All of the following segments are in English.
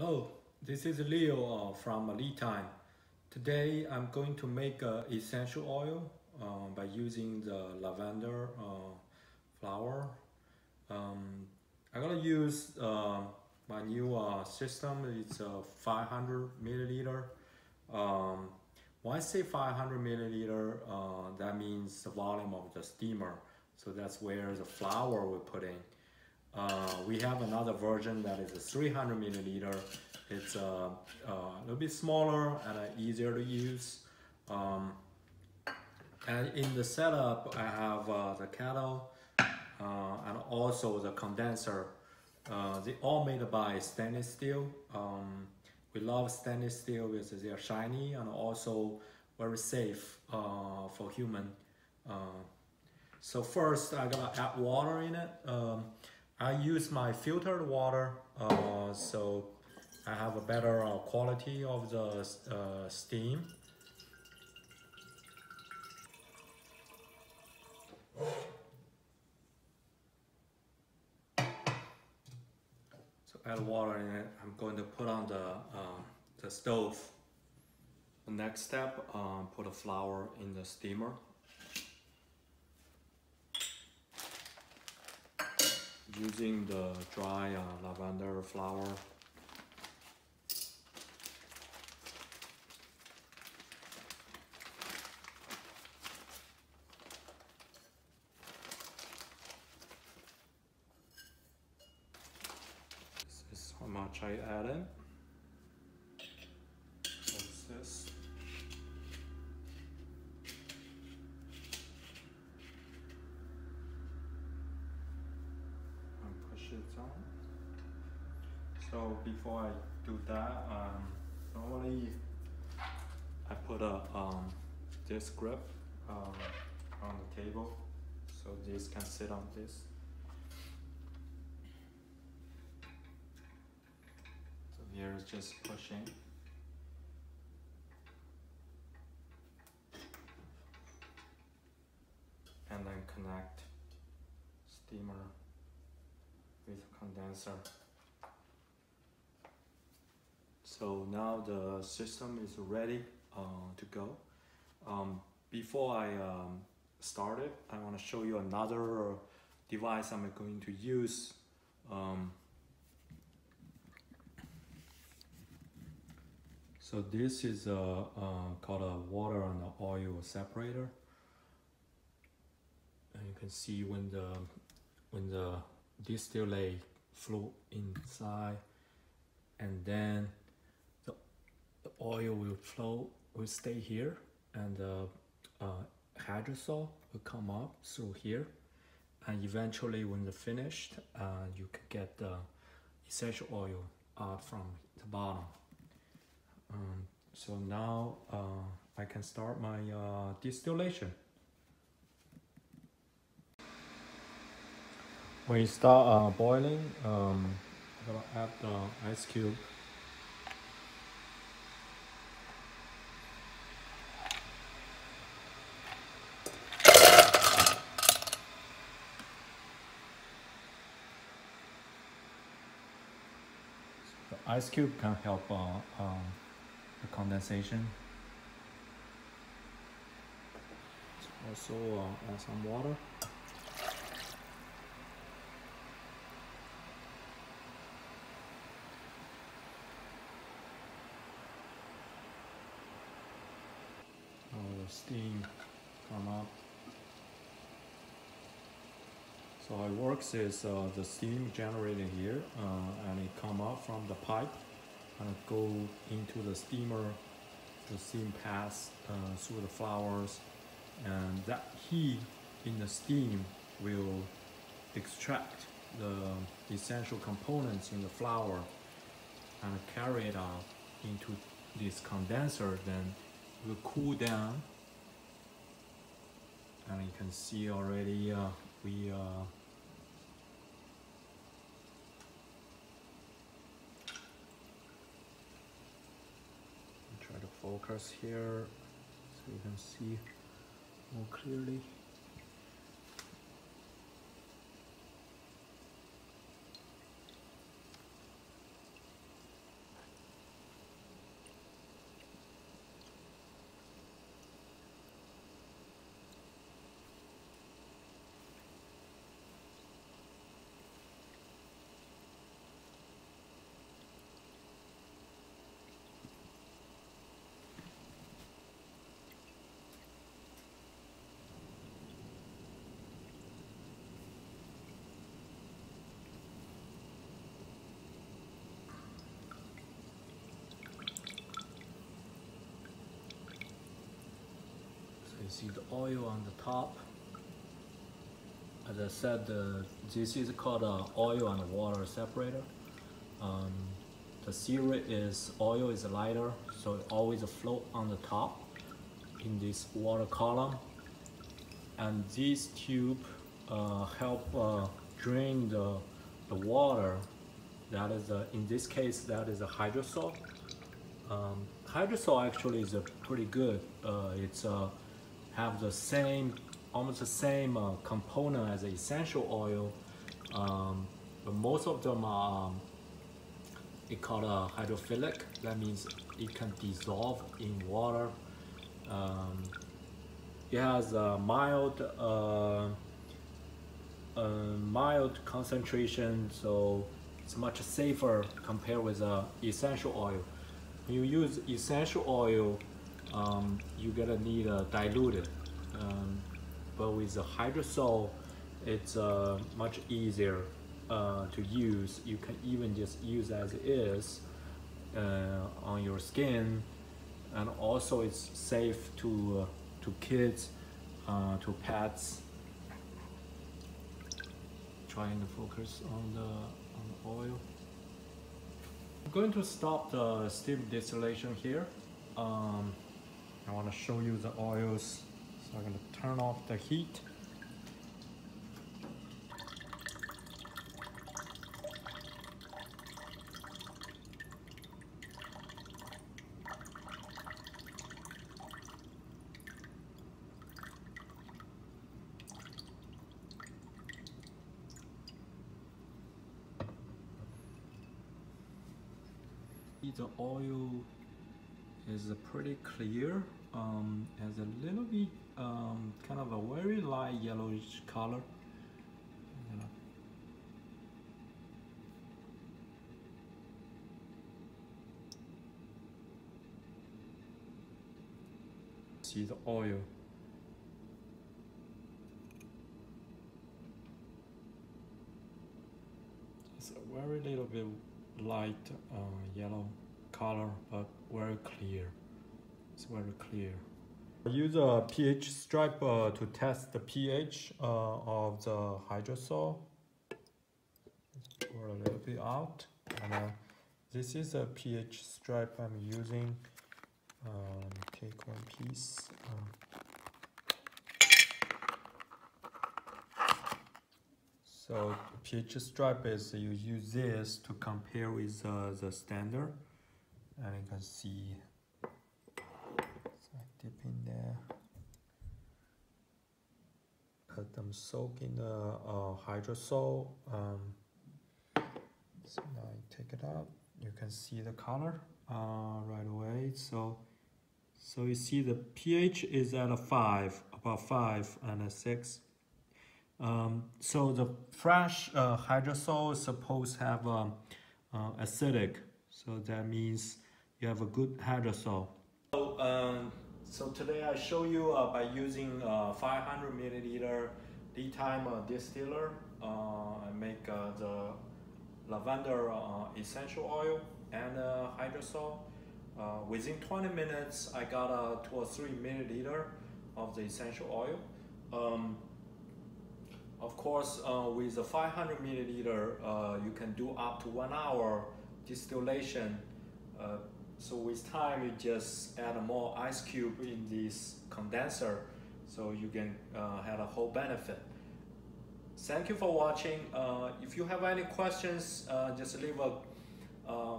Hello, this is Leo uh, from LeTime. Today I'm going to make uh, essential oil uh, by using the lavender uh, flower. Um, I'm gonna use uh, my new uh, system. It's a 500 milliliter. Um, when I say 500 milliliter, that means the volume of the steamer. So that's where the flower we put in. Uh, we have another version that is a 300 milliliter. It's uh, uh, a little bit smaller and easier to use. Um, and in the setup, I have the kettle and also the condenser. They all made by stainless steel. Um, we love stainless steel because they are shiny and also very safe uh, for human. Uh, so first, I gotta add water in it. Um, I use my filtered water, uh, so I have a better uh, quality of the uh, steam. So add water in it. I'm going to put on the uh, the stove. The next step, um, put the flower in the steamer. Using the dry uh, lavender flower. This is how much I added. What's this? So before I do that, um, normally I put a um, this grip um, on the table, so this can sit on this. So here is just pushing. And then connect steamer condenser. So now the system is ready uh, to go. Um, before I um, start it, I want to show you another device I'm going to use. Um, so this is uh, called a water and oil separator. And you can see when the when the distillate flow inside and then the, the oil will flow will stay here and the uh, hydrosol will come up through here. And eventually when they're finished uh, you can get the essential oil out from the bottom. Um, so now uh, I can start my uh, distillation When you start uh, boiling, um, I'm gonna add the ice cube. The ice cube can help uh, um, the condensation. Also uh, add some water. Steam come up. So it works is uh, the steam generated here uh, and it come up from the pipe and go into the steamer. The steam pass uh, through the flowers and that heat in the steam will extract the essential components in the flower and carry it out into this condenser then will cool down and you can see already uh, we uh, try to focus here so you can see more clearly You see the oil on the top. As I said, uh, this is called uh, oil and water separator. Um, the theory is oil is lighter, so it always float on the top in this water column. And this tube uh, help uh, drain the, the water. That is, a, in this case, that is a hydrosol. Um, hydrosol actually is a pretty good. Uh, it's uh, have the same, almost the same uh, component as essential oil, um, but most of them are um, it called a hydrophilic. That means it can dissolve in water. Um, it has a mild, uh, a mild concentration, so it's much safer compared with uh, essential oil. When you use essential oil, um, you're gonna need a diluted. Um, but with the hydrosol, it's uh, much easier uh, to use. You can even just use as is uh, on your skin, and also it's safe to uh, to kids, uh, to pets. Trying to focus on the on the oil. I'm going to stop the steam distillation here. Um, I want to show you the oils. So I'm going to turn off the heat. the oil is pretty clear um, has a little bit um, kind of a very light yellowish color. See the oil. It's a very little bit light uh, yellow color but very clear it's very clear. I use a pH stripe uh, to test the pH uh, of the hydrosol. Pour a little bit out and uh, this is a pH stripe I'm using. Um, take one piece um, So pH stripe is you use this to compare with uh, the standard and you can see so I dip in there let them soak in the uh, hydrosol um, so now you take it out. You can see the color uh, right away. So so you see the pH is at a 5 about 5 and a 6 um, so the fresh uh, hydrosol is supposed to have um, uh, acidic, so that means you have a good hydrosol. So, um, so today I show you uh, by using uh, 500 milliliter LeTime uh, distiller, uh, make the lavender essential oil and hydrosol. within 20 minutes, I got a two or three milliliter of the essential oil. Um, of course, uh, with the 500 milliliter, uh, you can do up to one hour distillation. Uh, so with time, you just add more ice cube in this condenser, so you can uh, have a whole benefit. Thank you for watching. Uh, if you have any questions, uh, just leave a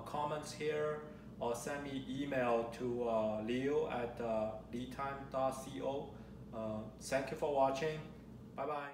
comments here or send me email to leo at uh, letime.co. thank you for watching. Bye bye.